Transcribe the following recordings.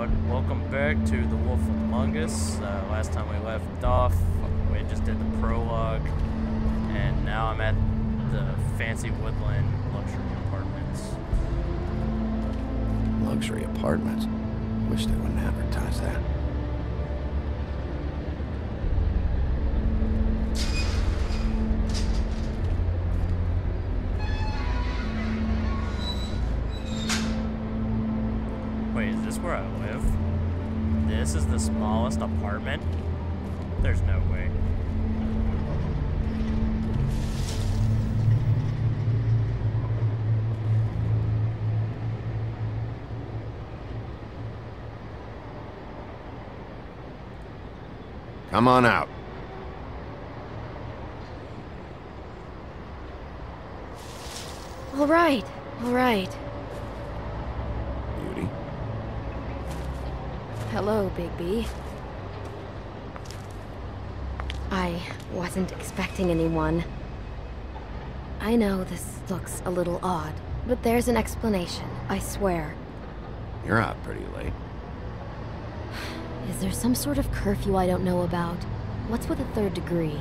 Welcome back to The Wolf Among Us. Uh, last time we left off, we just did the prologue, and now I'm at the fancy woodland luxury apartments. Luxury apartments. Wish they wouldn't advertise that. Apartment? There's no way. Come on out. All right, all right. Beauty. Hello, Bigby. I wasn't expecting anyone. I know this looks a little odd, but there's an explanation, I swear. You're out pretty late. Is there some sort of curfew I don't know about? What's with a third degree?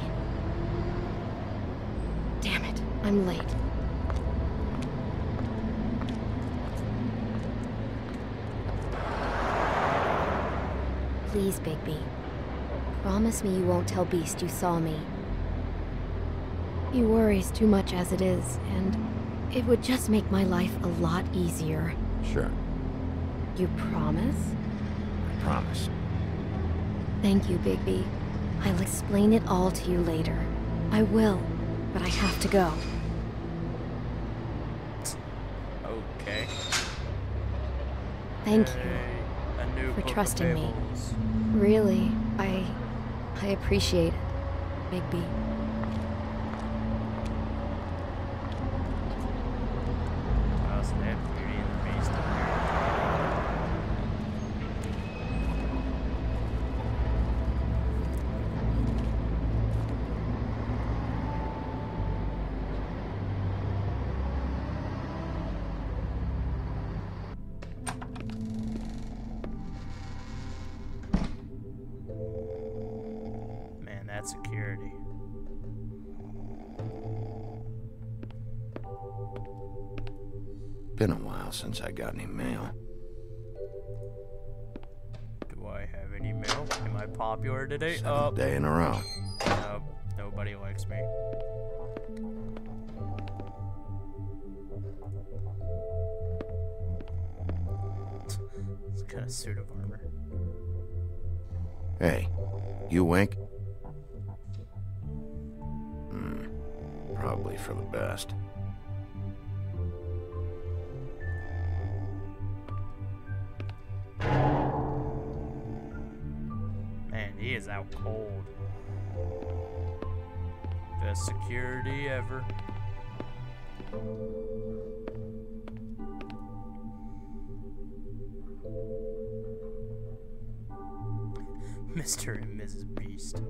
Damn it, I'm late. Please, Bigby. Promise me you won't tell Beast you saw me. He worries too much as it is, and it would just make my life a lot easier. Sure. You promise? I promise. Thank you, Bigby. I'll explain it all to you later. I will, but I have to go. Okay. Thank you. A new for trusting me. Really, I... I appreciate it, Bigby. Security. Been a while since I got any mail. Do I have any mail? Am I popular today? Seventh Oh, day in a row. no, nobody likes me. It's kind of suit of armor. Hey, you wink? For the best. Man, he is out cold. Best security ever. Mr. and Mrs. Beast.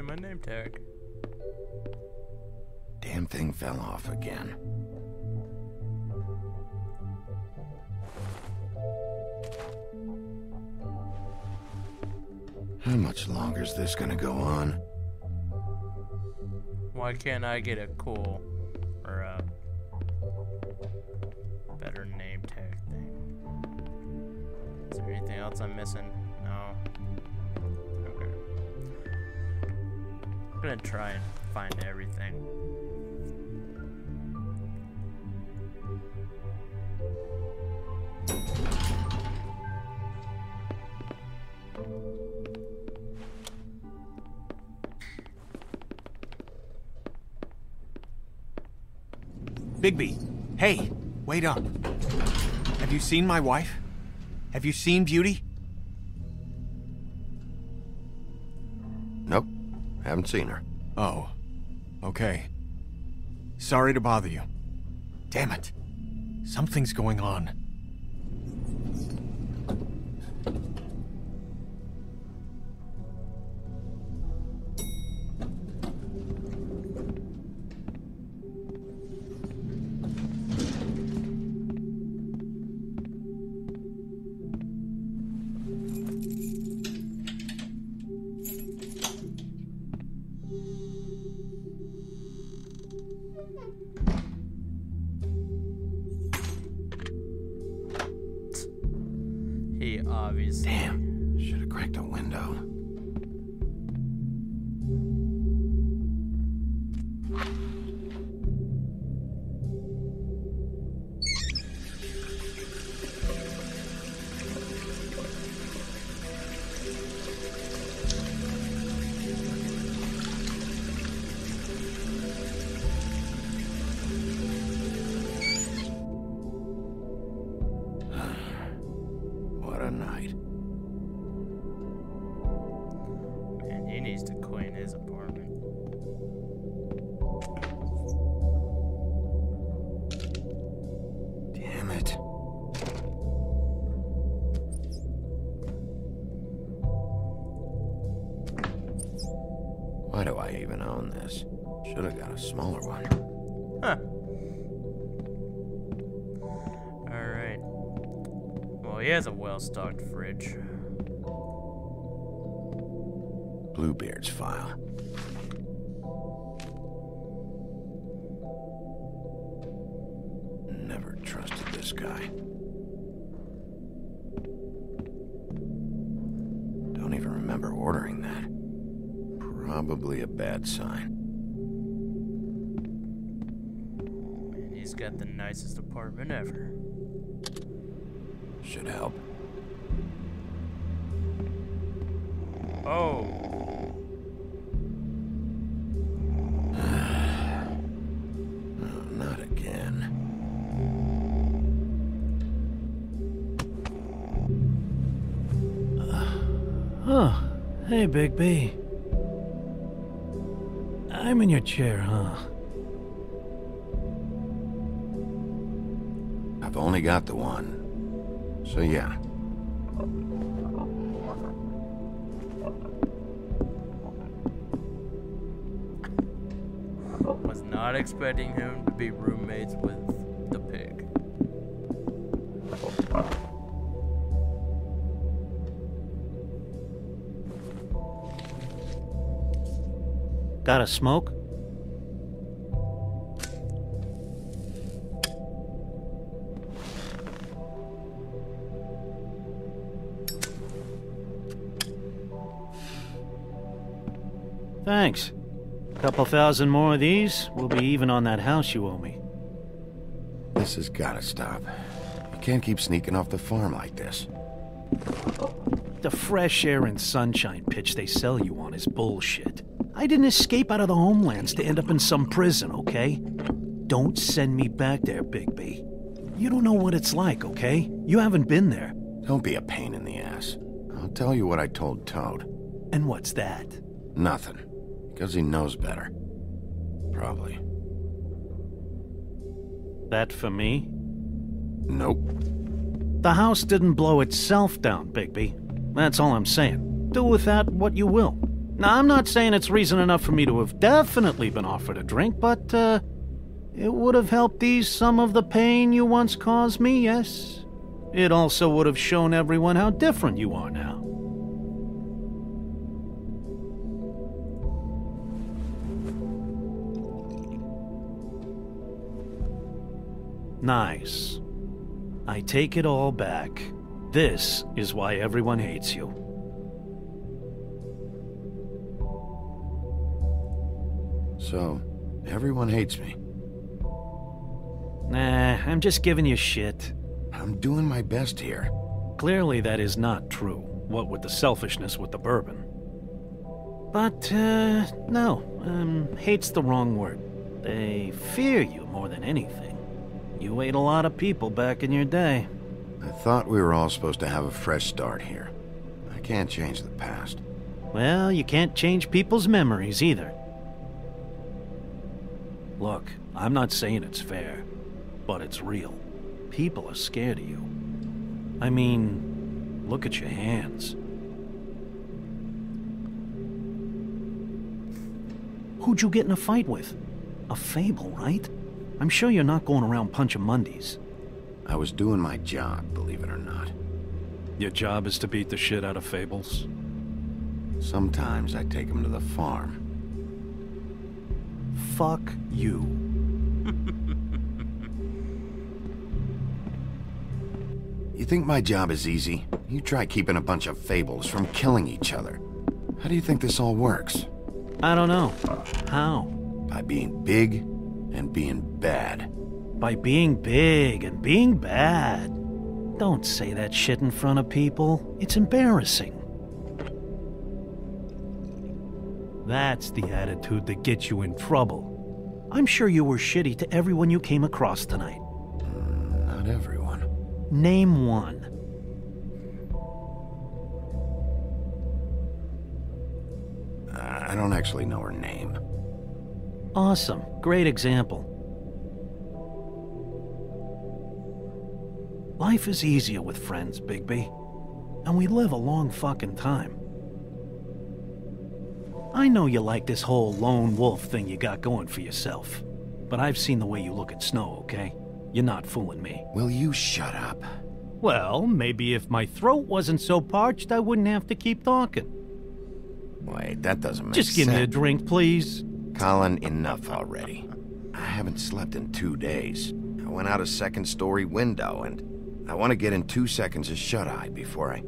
My name tag. Damn thing fell off again. How much longer is this gonna go on? Why can't I get a cool or a better name tag thing? Is there anything else I'm missing? I'm gonna try and find everything. Bigby, hey, wait up. Have you seen my wife? Have you seen Beauty? Haven't seen her. Oh, okay. Sorry to bother you. Damn it. Something's going on. A night. Man, he needs to clean his apartment. Damn it. Why do I even own this? Should have got a smaller one. Has a well stocked fridge. Bluebeard's file. Never trusted this guy. Don't even remember ordering that. Probably a bad sign. And he's got the nicest apartment ever. Should help. Oh. Oh, not again. Oh, hey, Big B. I'm in your chair, huh? I've only got the one. So yeah. Was not expecting him to be roommates with the pig. Got a smoke? Thanks. A couple thousand more of these, we'll be even on that house you owe me. This has gotta stop. You can't keep sneaking off the farm like this. The fresh air and sunshine pitch they sell you on is bullshit. I didn't escape out of the homelands to end up in some prison, okay? Don't send me back there, Bigby. You don't know what it's like, okay? You haven't been there. Don't be a pain in the ass. I'll tell you what I told Toad. And what's that? Nothing. Because he knows better. Probably. That for me? Nope. The house didn't blow itself down, Bigby. That's all I'm saying. Do with that what you will. Now, I'm not saying it's reason enough for me to have definitely been offered a drink, but, uh, it would have helped ease some of the pain you once caused me, yes? It also would have shown everyone how different you are now. Nice. I take it all back. This is why everyone hates you. So, everyone hates me. Nah, I'm just giving you shit. I'm doing my best here. Clearly, that is not true. What with the selfishness with the bourbon. But, uh, no, um, hate's the wrong word. They fear you more than anything. You ate a lot of people back in your day. I thought we were all supposed to have a fresh start here. I can't change the past. Well, you can't change people's memories either. Look, I'm not saying it's fair, but it's real. People are scared of you. I mean, look at your hands. Who'd you get in a fight with? A fable, right? I'm sure you're not going around punching Mundies. I was doing my job, believe it or not. Your job is to beat the shit out of fables. Sometimes I take them to the farm. Fuck you. You think my job is easy? You try keeping a bunch of fables from killing each other. How do you think this all works? I don't know. How? By being big and being bad. By being big and being bad. Don't say that shit in front of people. It's embarrassing. That's the attitude that gets you in trouble. I'm sure you were shitty to everyone you came across tonight. Mm, not everyone. Name one. I don't actually know her name. Awesome. Great example. Life is easier with friends, Bigby. And we live a long fucking time. I know you like this whole lone wolf thing you got going for yourself. But I've seen the way you look at Snow, okay? You're not fooling me. Will you shut up? Well, maybe if my throat wasn't so parched, I wouldn't have to keep talking. Wait, that doesn't make sense. Just sense. give me a drink, please. Colin, enough already. I haven't slept in two days. I went out a second story window, and I want to get in two seconds of shut eye before I.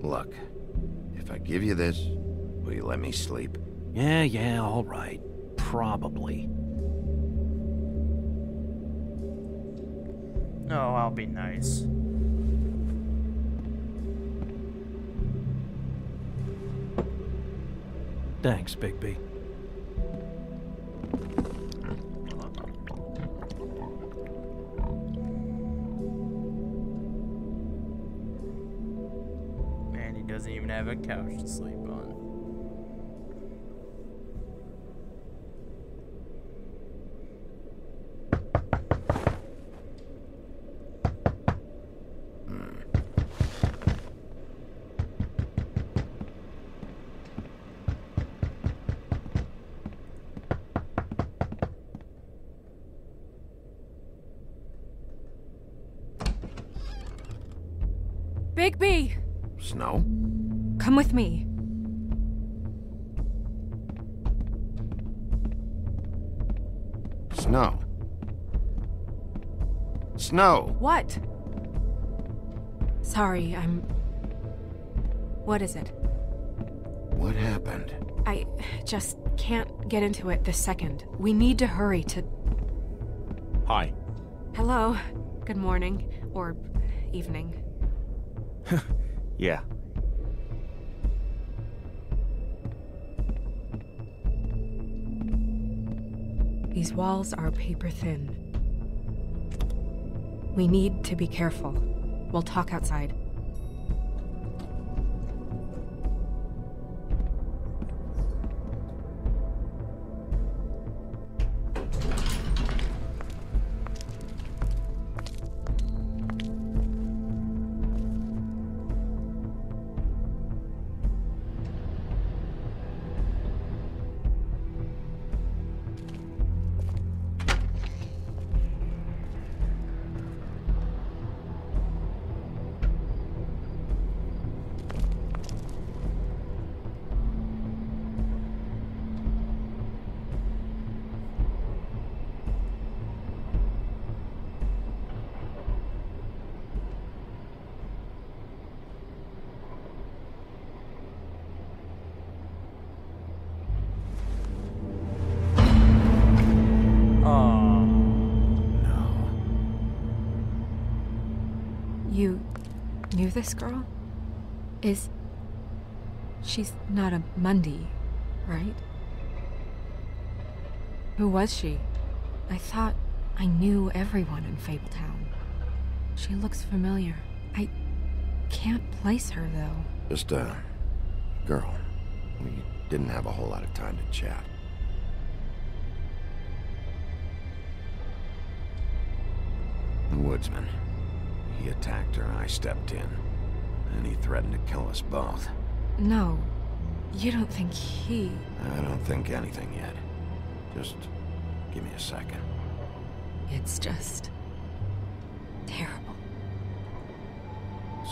Look, if I give you this, will you let me sleep? Yeah, yeah, all right. Probably. Oh, I'll be nice. Thanks, Bigby. Man, he doesn't even have a couch to sleep on. Bigby, Snow? come with me. Snow. Snow! What? Sorry, I'm. What is it? What happened? I just can't get into it this second. We need to hurry to. Hi. Hello. Good morning. Or evening. Yeah. These walls are paper thin. We need to be careful. We'll talk outside. This girl? Is. She's not a Mundy, right? Who was she? I thought I knew everyone in Fabletown. She looks familiar. I can't place her, though. Just a girl. We didn't have a whole lot of time to chat. Woodsman. He attacked her, I stepped in. And he threatened to kill us both. No, you don't think he. I don't think anything yet. Just give me a second. It's just. terrible.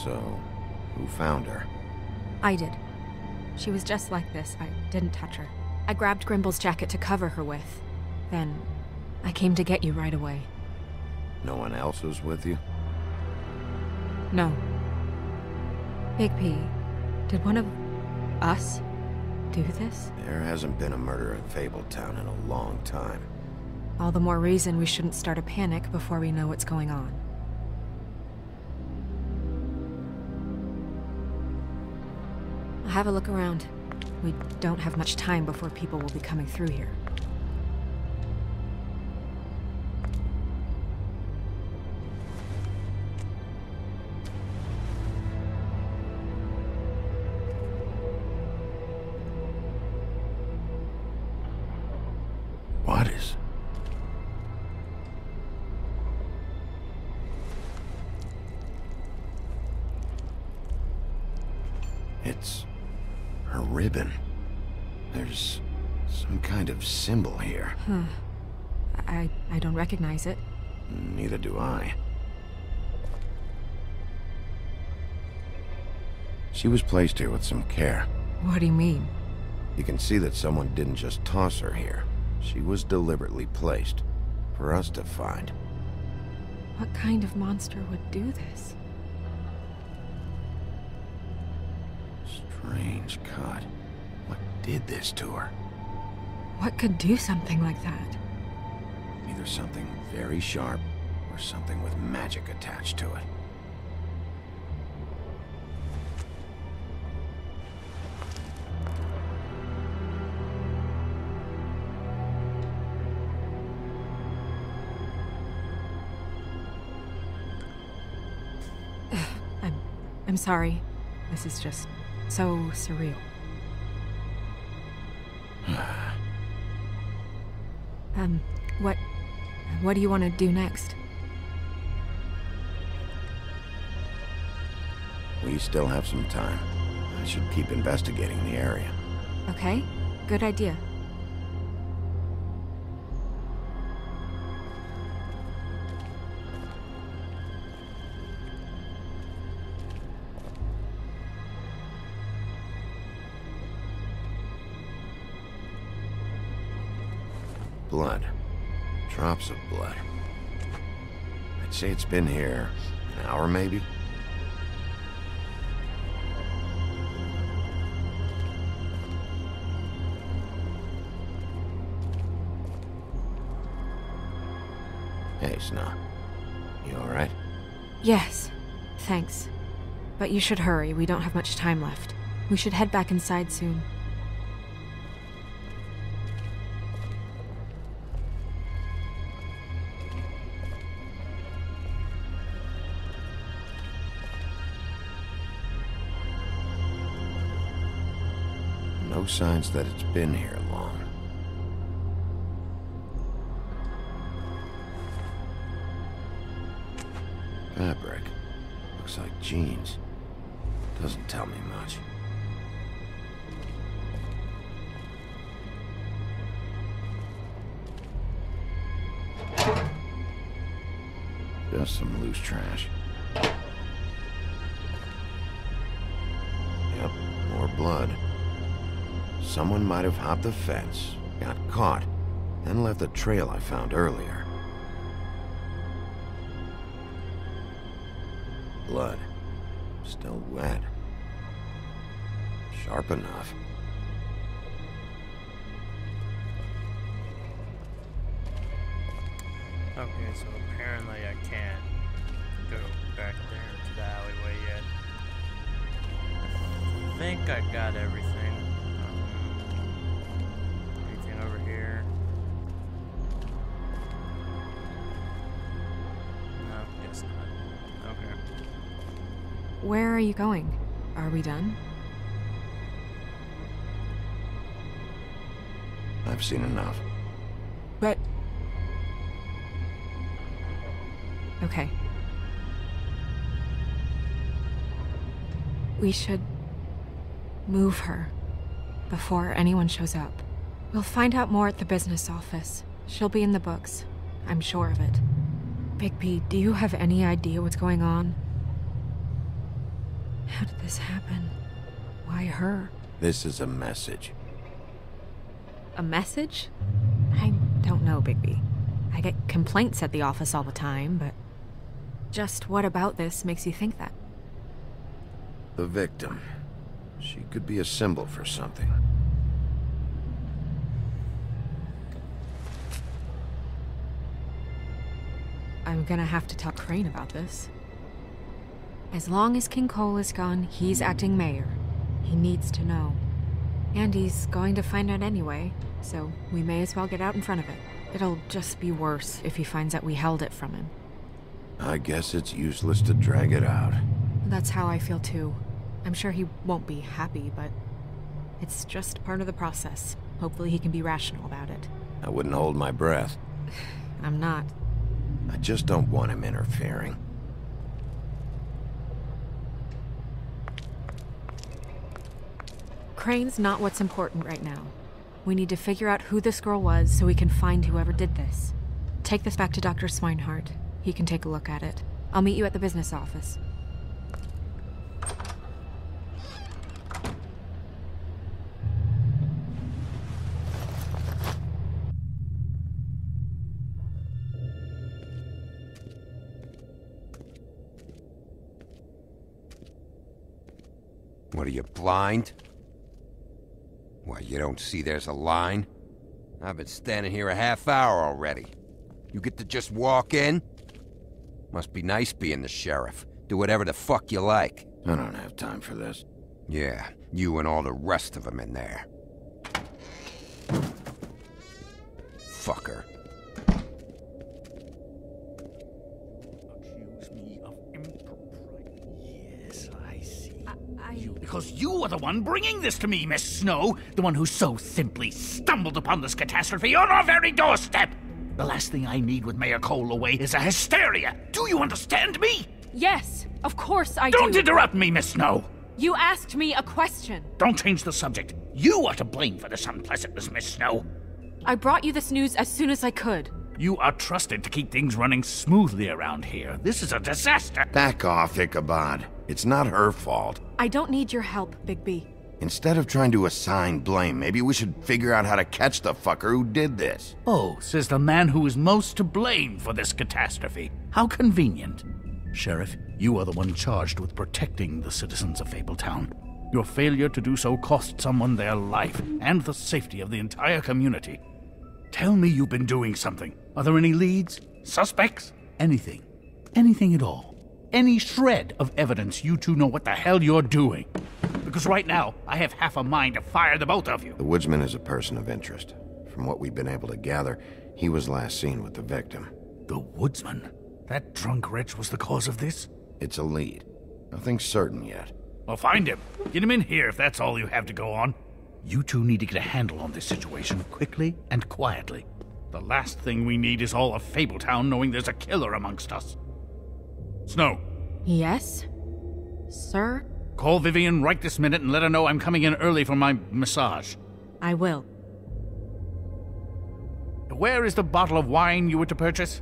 So, who found her? I did. She was just like this. I didn't touch her. I grabbed Grimble's jacket to cover her with. Then, I came to get you right away. No one else was with you? No. Bigby, did one of us do this? There hasn't been a murder in Fabletown in a long time. All the more reason we shouldn't start a panic before we know what's going on. I'll have a look around. We don't have much time before people will be coming through here. Ribbon. There's some kind of symbol here. Huh. I I don't recognize it. Neither do I. She was placed here with some care. What do you mean? You can see that someone didn't just toss her here. She was deliberately placed. For us to find. What kind of monster would do this? Strange cut. What did this to her? What could do something like that? Either something very sharp, or something with magic attached to it. I'm I'm sorry. This is just so surreal. um, what what do you want to do next? We still have some time. I should keep investigating the area. Okay? Good idea. Blood. Drops of blood. I'd say it's been here an hour, maybe? Hey, Snow. You alright? Yes. Thanks. But you should hurry. We don't have much time left. We should head back inside soon. No signs that it's been here long. Fabric. Looks like jeans. Doesn't tell me much. Just some loose trash. Someone might have hopped the fence, got caught, then left the trail I found earlier. Blood. Still wet. Sharp enough. Okay, so apparently I can't go back there into the alleyway yet. I think I got everything. Anything over here? No, guess not. Okay. Where are you going? Are we done? I've seen enough. But. Okay. We should move her before anyone shows up. We'll find out more at the business office. She'll be in the books. I'm sure of it. Bigby, do you have any idea what's going on? How did this happen? Why her? This is a message. A message? I don't know, Bigby. I get complaints at the office all the time, but. Just what about this makes you think that? The victim. She could be a symbol for something. I'm gonna have to tell Crane about this. As long as King Cole is gone, he's acting mayor. He needs to know. And he's going to find out anyway, so we may as well get out in front of it. It'll just be worse if he finds out we held it from him. I guess it's useless to drag it out. That's how I feel too. I'm sure he won't be happy, but it's just part of the process. Hopefully he can be rational about it. I wouldn't hold my breath. I'm not. I just don't want him interfering. Crane's not what's important right now. We need to figure out who this girl was so we can find whoever did this. Take this back to Dr. Swineheart. He can take a look at it. I'll meet you at the business office. What are you, blind? Why, you don't see there's a line? I've been standing here a half hour already. You get to just walk in? Must be nice being the sheriff. Do whatever the fuck you like. I don't have time for this. Yeah, you and all the rest of them in there. Fucker. Accuse me of impropriety. Yes, I see. I. You, because you are the one bringing this to me, Miss Snow. The one who so simply stumbled upon this catastrophe on our very doorstep. The last thing I need with Mayor Cole away is a hysteria. Do you understand me? Yes, of course I Don't do. Not interrupt me, Miss Snow. you asked me a question. Don't change the subject. You are to blame for this unpleasantness, Miss Snow. I brought you this news as soon as I could. You are trusted to keep things running smoothly around here. This is a disaster. Back off, Ichabod. It's not her fault. I don't need your help, Bigby. Instead of trying to assign blame, maybe we should figure out how to catch the fucker who did this. Oh, says the man who is most to blame for this catastrophe. How convenient. Sheriff, you are the one charged with protecting the citizens of Fabletown. Your failure to do so cost someone their life and the safety of the entire community. Tell me you've been doing something. Are there any leads? Suspects? Anything. Anything at all. Any shred of evidence you two know what the hell you're doing. Because right now, I have half a mind to fire the both of you. The woodsman is a person of interest. From what we've been able to gather, he was last seen with the victim. The woodsman? That drunk wretch was the cause of this? It's a lead. Nothing certain yet. Well, find him. Get him in here if that's all you have to go on. You two need to get a handle on this situation quickly and quietly. The last thing we need is all of Fabletown knowing there's a killer amongst us. Snow, Yes? Sir? call Vivian right this minute and let her know I'm coming in early for my massage. I will. Where is the bottle of wine you were to purchase?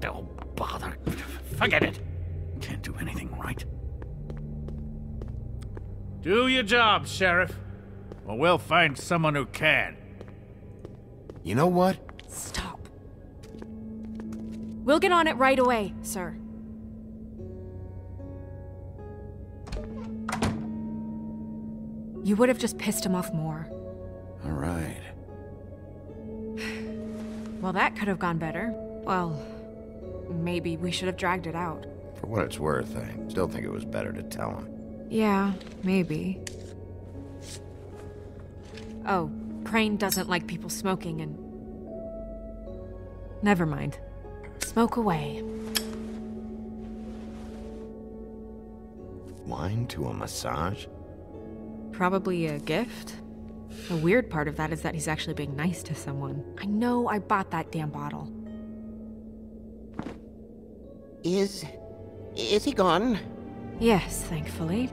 Don't oh, bother. Forget it. Can't do anything right. Do your job, Sheriff. Or we'll find someone who can. You know what? Stop. We'll get on it right away, sir. You would have just pissed him off more. All right. Well, that could have gone better. Well, maybe we should have dragged it out. For what it's worth, I still think it was better to tell him. Yeah, maybe. Oh, Crane doesn't like people smoking and. Never mind. Smoke away. Wine to a massage? Probably a gift. The weird part of that is that he's actually being nice to someone. I know I bought that damn bottle. Is. is he gone? Yes, thankfully.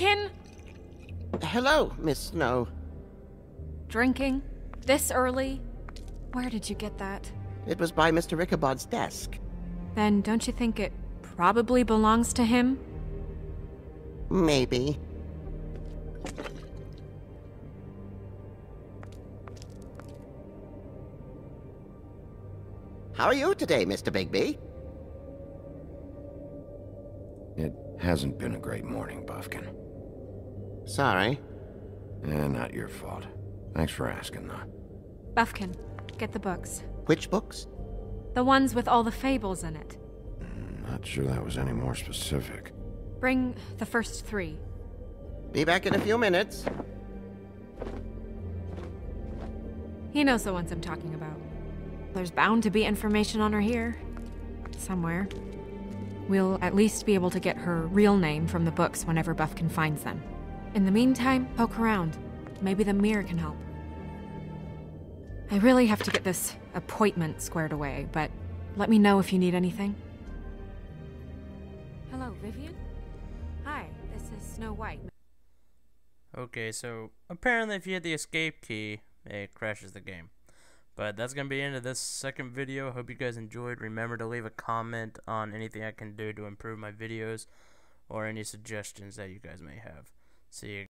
Anakin? Hello, Miss Snow. Drinking? This early? Where did you get that? It was by Mr. Ichabod's desk. Then don't you think it probably belongs to him? Maybe. How are you today, Mr. Bigby? It hasn't been a great morning, Bufkin. Sorry. Eh, not your fault. Thanks for asking, though. Bufkin, get the books. Which books? The ones with all the fables in it. Not sure that was any more specific. Bring the first three. Be back in a few minutes. He knows the ones I'm talking about. There's bound to be information on her here. Somewhere. We'll at least be able to get her real name from the books whenever Bufkin finds them. In the meantime, poke around. Maybe the mirror can help. I really have to get this appointment squared away, but let me know if you need anything. Hello, Vivian? Hi, this is Snow White. Okay, so apparently if you hit the escape key, it crashes the game. But that's going to be the end of this second video. Hope you guys enjoyed. Remember to leave a comment on anything I can do to improve my videos or any suggestions that you guys may have. See you.